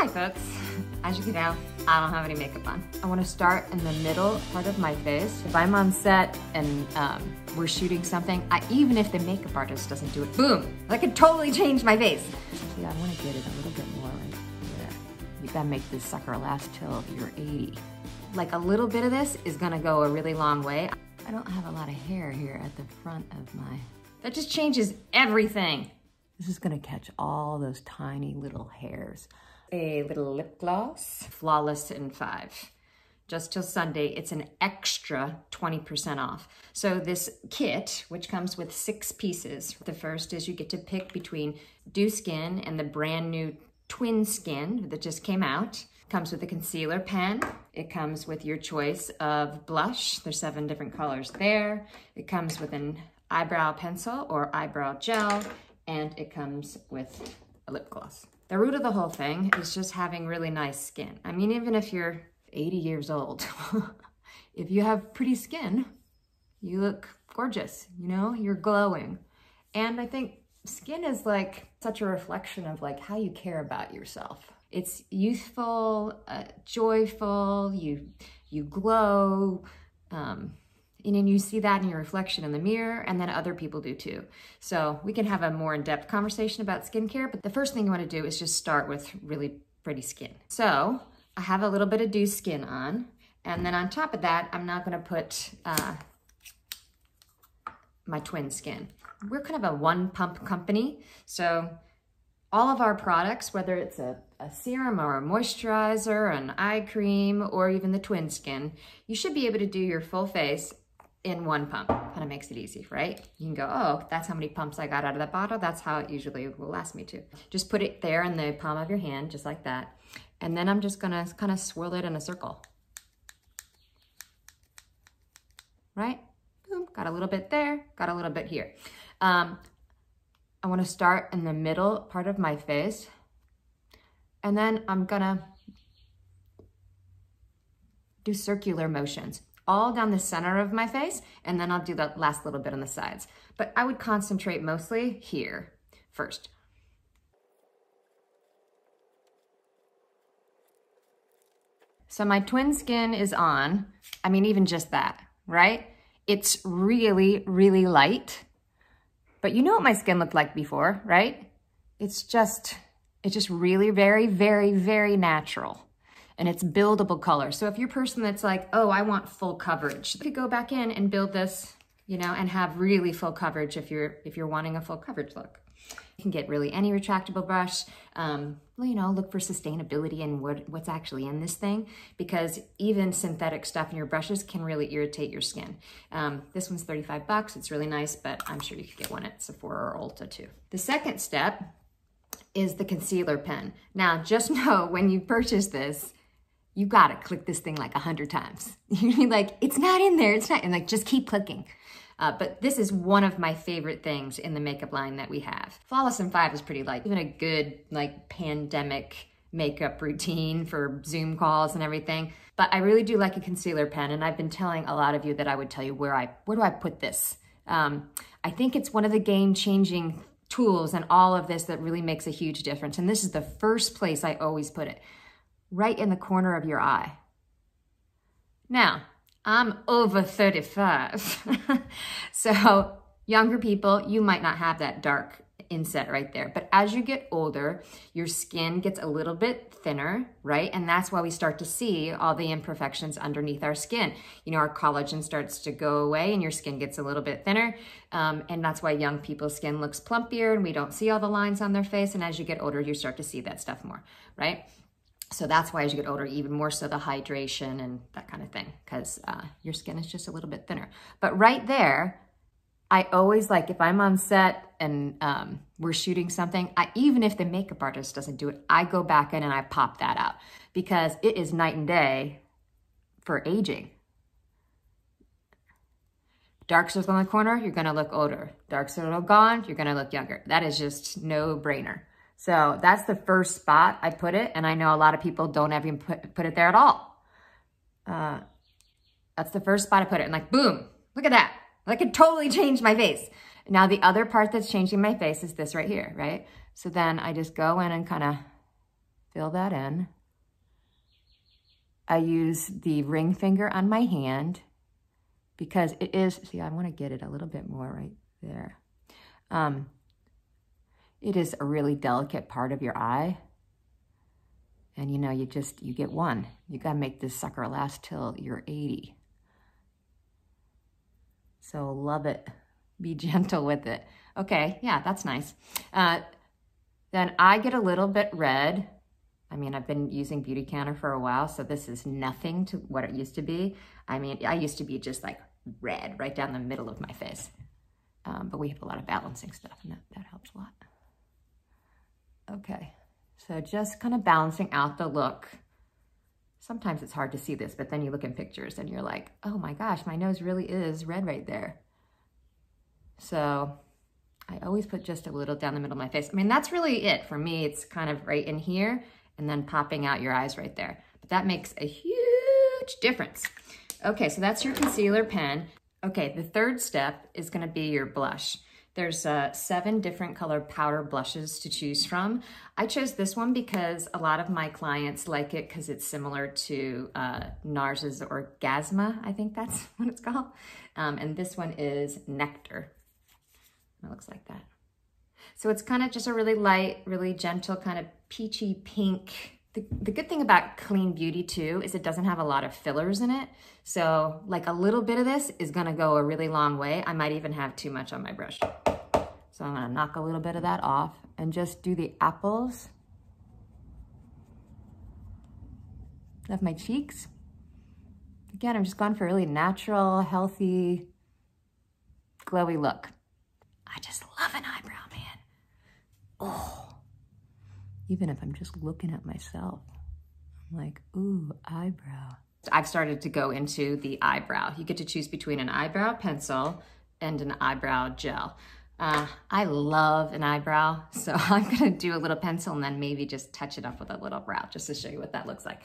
Hi folks. As you can tell, I don't have any makeup on. I wanna start in the middle part of my face. If I'm on set and um, we're shooting something, I, even if the makeup artist doesn't do it, boom, I could totally change my face. See, I wanna get it a little bit more like there. You gotta make this sucker last till you're 80. Like a little bit of this is gonna go a really long way. I don't have a lot of hair here at the front of my, that just changes everything. This is gonna catch all those tiny little hairs. A little lip gloss, Flawless in five. Just till Sunday, it's an extra 20% off. So this kit, which comes with six pieces, the first is you get to pick between Dew Skin and the brand new Twin Skin that just came out. Comes with a concealer pen. It comes with your choice of blush. There's seven different colors there. It comes with an eyebrow pencil or eyebrow gel, and it comes with a lip gloss. The root of the whole thing is just having really nice skin. I mean, even if you're 80 years old, if you have pretty skin, you look gorgeous, you know, you're glowing. And I think skin is like such a reflection of like how you care about yourself. It's youthful, uh, joyful, you, you glow, um, and then you see that in your reflection in the mirror, and then other people do too. So we can have a more in-depth conversation about skincare, but the first thing you wanna do is just start with really pretty skin. So I have a little bit of Dew Skin on, and then on top of that, I'm not gonna put uh, my twin skin. We're kind of a one pump company, so all of our products, whether it's a, a, serum or a moisturizer, an eye cream, or even the twin skin, you should be able to do your full face in one pump. Kind of makes it easy, right? You can go, oh, that's how many pumps I got out of that bottle. That's how it usually will last me to. Just put it there in the palm of your hand, just like that. And then I'm just gonna kind of swirl it in a circle. Right? Boom, got a little bit there, got a little bit here. Um, I wanna start in the middle part of my face. And then I'm gonna do circular motions all down the center of my face, and then I'll do the last little bit on the sides. But I would concentrate mostly here first. So my twin skin is on. I mean, even just that, right? It's really, really light. But you know what my skin looked like before, right? It's just, it's just really very, very, very natural and it's buildable color. So if you're a person that's like, oh, I want full coverage, you could go back in and build this, you know, and have really full coverage if you're if you're wanting a full coverage look. You can get really any retractable brush. Um, you know, look for sustainability and what, what's actually in this thing because even synthetic stuff in your brushes can really irritate your skin. Um, this one's 35 bucks. It's really nice, but I'm sure you could get one at Sephora or Ulta too. The second step is the concealer pen. Now, just know when you purchase this, you gotta click this thing like a hundred times. You're like, it's not in there, it's not, and like, just keep clicking. Uh, but this is one of my favorite things in the makeup line that we have. Flawless in 5 is pretty light. Even a good like pandemic makeup routine for Zoom calls and everything. But I really do like a concealer pen and I've been telling a lot of you that I would tell you where I, where do I put this? Um, I think it's one of the game changing tools and all of this that really makes a huge difference. And this is the first place I always put it right in the corner of your eye. Now, I'm over 35. so younger people, you might not have that dark inset right there. But as you get older, your skin gets a little bit thinner, right? And that's why we start to see all the imperfections underneath our skin. You know, our collagen starts to go away and your skin gets a little bit thinner. Um, and that's why young people's skin looks plumpier and we don't see all the lines on their face. And as you get older, you start to see that stuff more, right? So that's why as you get older, even more so the hydration and that kind of thing, because uh, your skin is just a little bit thinner. But right there, I always like, if I'm on set and um, we're shooting something, I, even if the makeup artist doesn't do it, I go back in and I pop that out because it is night and day for aging. Dark circle in the corner, you're gonna look older. Dark circle gone, you're gonna look younger. That is just no brainer. So that's the first spot I put it. And I know a lot of people don't even put, put it there at all. Uh, that's the first spot I put it. And like, boom, look at that. That could totally change my face. Now the other part that's changing my face is this right here, right? So then I just go in and kind of fill that in. I use the ring finger on my hand because it is, see, I want to get it a little bit more right there. Um, it is a really delicate part of your eye. And you know, you just, you get one. You got to make this sucker last till you're 80. So love it. Be gentle with it. Okay, yeah, that's nice. Uh, then I get a little bit red. I mean, I've been using Beautycounter for a while, so this is nothing to what it used to be. I mean, I used to be just like red right down the middle of my face. Um, but we have a lot of balancing stuff and that, that helps a lot. Okay, so just kind of balancing out the look. Sometimes it's hard to see this, but then you look in pictures and you're like, oh my gosh, my nose really is red right there. So I always put just a little down the middle of my face. I mean, that's really it. For me, it's kind of right in here and then popping out your eyes right there. But that makes a huge difference. Okay, so that's your concealer pen. Okay, the third step is gonna be your blush. There's uh, seven different colored powder blushes to choose from. I chose this one because a lot of my clients like it because it's similar to uh, NARS's Orgasma, I think that's what it's called. Um, and this one is Nectar. It looks like that. So it's kind of just a really light, really gentle, kind of peachy pink. The, the good thing about Clean Beauty too is it doesn't have a lot of fillers in it. So like a little bit of this is gonna go a really long way. I might even have too much on my brush. So I'm gonna knock a little bit of that off and just do the apples of my cheeks. Again, I'm just going for a really natural, healthy, glowy look. I just love an eyebrow, man. Oh, even if I'm just looking at myself, I'm like, ooh, eyebrow. I've started to go into the eyebrow. You get to choose between an eyebrow pencil and an eyebrow gel. Uh, I love an eyebrow, so I'm gonna do a little pencil and then maybe just touch it up with a little brow just to show you what that looks like.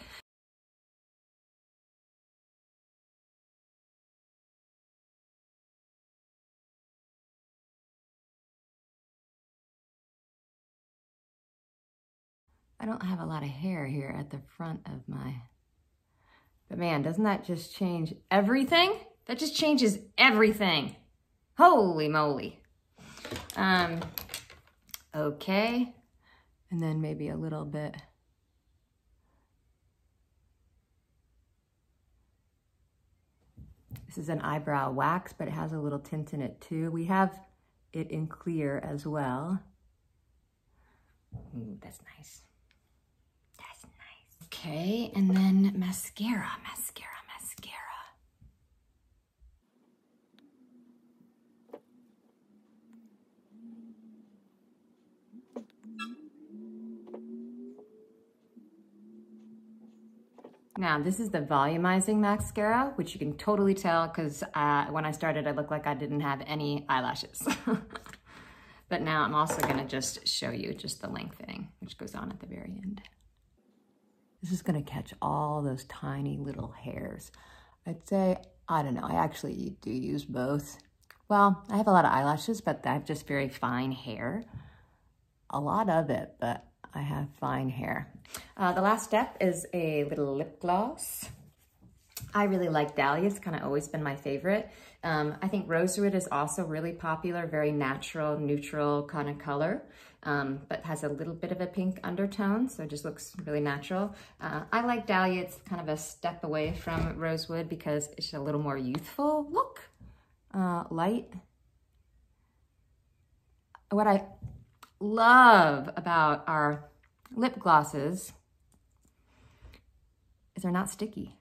I don't have a lot of hair here at the front of my, but man, doesn't that just change everything? That just changes everything. Holy moly. Um, okay. And then maybe a little bit. This is an eyebrow wax, but it has a little tint in it too. We have it in clear as well. Ooh, that's nice. Okay, and then mascara, mascara, mascara. Now, this is the volumizing mascara, which you can totally tell because uh, when I started, I looked like I didn't have any eyelashes. but now I'm also gonna just show you just the lengthening, which goes on at the very end. This is gonna catch all those tiny little hairs. I'd say, I don't know, I actually do use both. Well, I have a lot of eyelashes, but I have just very fine hair. A lot of it, but I have fine hair. Uh, the last step is a little lip gloss. I really like Dahlia. It's kind of always been my favorite. Um, I think Rosewood is also really popular, very natural, neutral kind of color um, but has a little bit of a pink undertone, so it just looks really natural. Uh, I like Dahlia. It's kind of a step away from Rosewood because it's a little more youthful look, uh, light. What I love about our lip glosses is they're not sticky.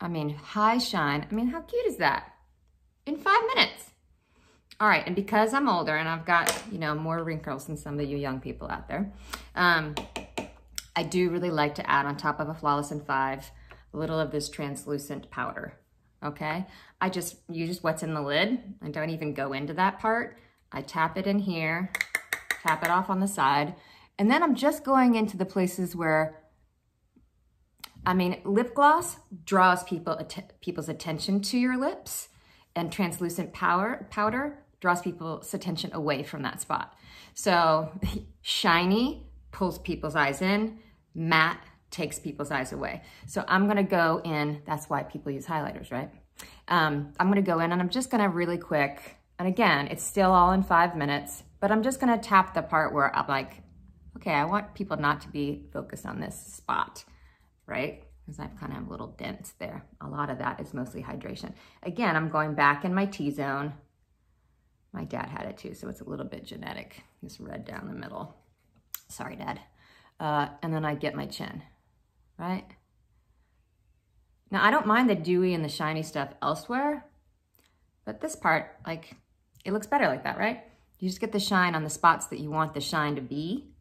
I mean, high shine. I mean, how cute is that? In five minutes. All right, and because I'm older and I've got, you know, more wrinkles than some of you young people out there, um, I do really like to add on top of a Flawless in 5 a little of this translucent powder, okay? I just use what's in the lid. I don't even go into that part. I tap it in here, tap it off on the side, and then I'm just going into the places where, I mean, lip gloss draws people att people's attention to your lips, and translucent powder, powder draws people's attention away from that spot. So shiny pulls people's eyes in, matte takes people's eyes away. So I'm gonna go in, that's why people use highlighters, right? Um, I'm gonna go in and I'm just gonna really quick, and again, it's still all in five minutes, but I'm just gonna tap the part where I'm like, okay, I want people not to be focused on this spot, right? Because I've kind of have little dents there. A lot of that is mostly hydration. Again, I'm going back in my T-zone. My dad had it too, so it's a little bit genetic. This red down the middle. Sorry, Dad. Uh, and then I get my chin, right? Now, I don't mind the dewy and the shiny stuff elsewhere, but this part, like, it looks better like that, right? You just get the shine on the spots that you want the shine to be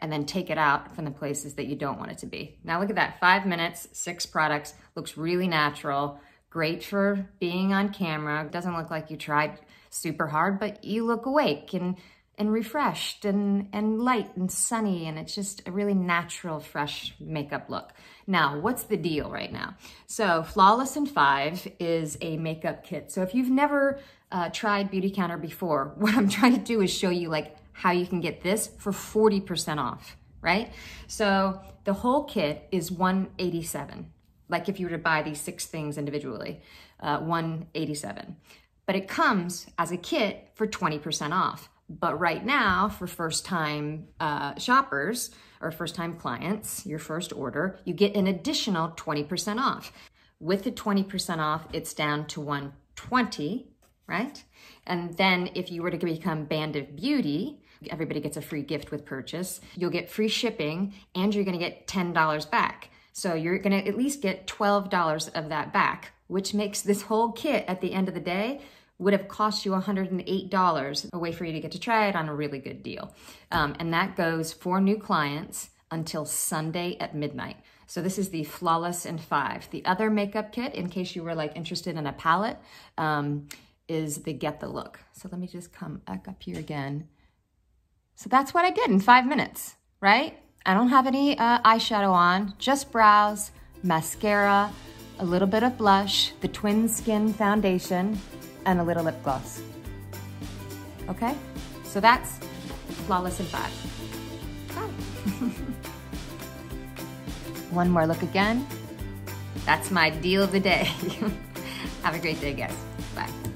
and then take it out from the places that you don't want it to be. Now look at that, five minutes, six products, looks really natural, great for being on camera. Doesn't look like you tried super hard, but you look awake and and refreshed and, and light and sunny and it's just a really natural, fresh makeup look. Now, what's the deal right now? So Flawless in 5 is a makeup kit. So if you've never uh, tried Beautycounter before, what I'm trying to do is show you like how you can get this for 40% off, right? So the whole kit is 187 like if you were to buy these six things individually, uh, 187 But it comes as a kit for 20% off. But right now, for first time uh, shoppers or first time clients, your first order, you get an additional 20% off. With the 20% off, it's down to 120 right? And then if you were to become Band of Beauty, everybody gets a free gift with purchase. You'll get free shipping and you're gonna get $10 back. So you're gonna at least get $12 of that back, which makes this whole kit at the end of the day would have cost you $108, a way for you to get to try it on a really good deal. Um, and that goes for new clients until Sunday at midnight. So this is the Flawless in 5. The other makeup kit, in case you were like interested in a palette, um, is the Get the Look. So let me just come back up here again. So that's what I did in five minutes, right? I don't have any uh, eyeshadow on, just brows, mascara, a little bit of blush, the Twin Skin foundation, and a little lip gloss. Okay? So that's Flawless in five. One more look again. That's my deal of the day. Have a great day, guys. Bye.